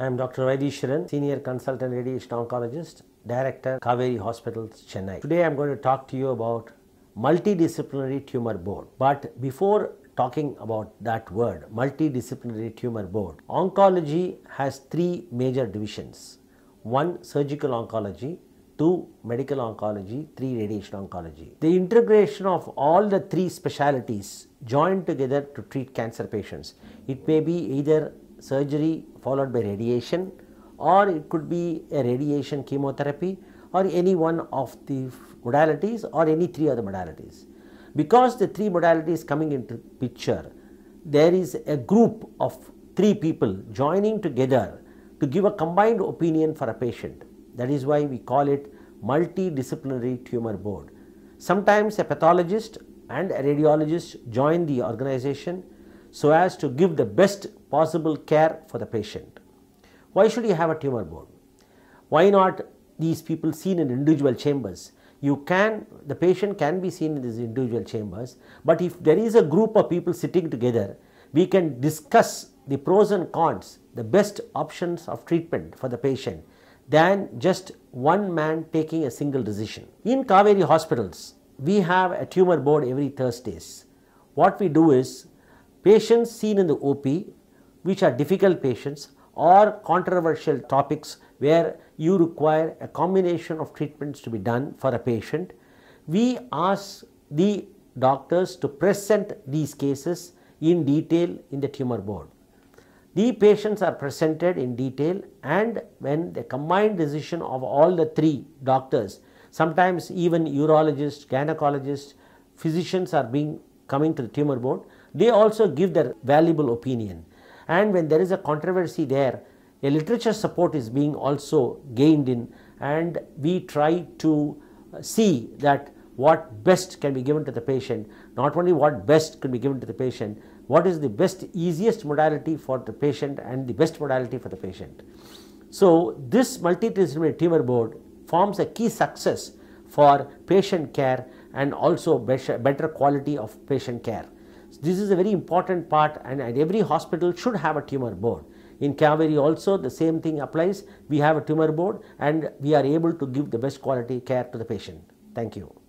I am Dr. Vaidishwaran, Senior Consultant Radiation Oncologist, Director, Kauvery Hospitals, Chennai. Today I am going to talk to you about multidisciplinary tumor board. But before talking about that word, multidisciplinary tumor board, oncology has three major divisions. One, surgical oncology, two, medical oncology, three, radiation oncology. The integration of all the three specialities joined together to treat cancer patients. It may be either surgery followed by radiation or it could be a radiation chemotherapy or any one of the modalities or any three other modalities. Because the three modalities coming into picture, there is a group of three people joining together to give a combined opinion for a patient. That is why we call it multidisciplinary tumor board. Sometimes a pathologist and a radiologist join the organization so as to give the best possible care for the patient. Why should you have a tumor board? Why not these people seen in individual chambers? You can, the patient can be seen in these individual chambers, but if there is a group of people sitting together, we can discuss the pros and cons, the best options of treatment for the patient than just one man taking a single decision. In Kauvery hospitals, we have a tumor board every Thursdays. What we do is patients seen in the OP which are difficult patients or controversial topics where you require a combination of treatments to be done for a patient, we ask the doctors to present these cases in detail in the tumor board. The patients are presented in detail and when the combined decision of all the three doctors, sometimes even urologists, gynecologists, physicians are being coming to the tumor board, they also give their valuable opinion and when there is a controversy there a literature support is being also gained in and we try to see that what best can be given to the patient not only what best can be given to the patient what is the best easiest modality for the patient and the best modality for the patient. So, this multidisciplinary tumor board forms a key success for patient care and also better quality of patient care. This is a very important part and every hospital should have a tumor board. In Kauvery also the same thing applies. We have a tumor board and we are able to give the best quality care to the patient. Thank you.